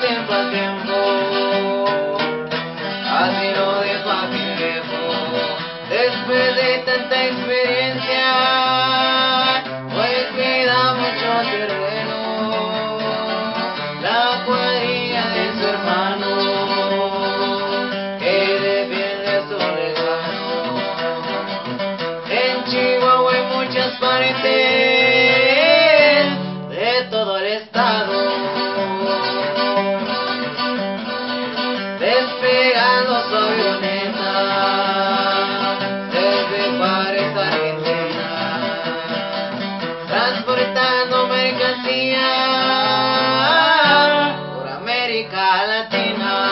tiempo, así lo dejo a mi viejo, después de tanta experiencia, pues queda mucho terreno, la cuadrilla de su hermano, que defiende su lejano, en Chihuahua hay muchas paredes, esperando su avioneta desde Juárez, Argentina, transportando mercancía por América Latina.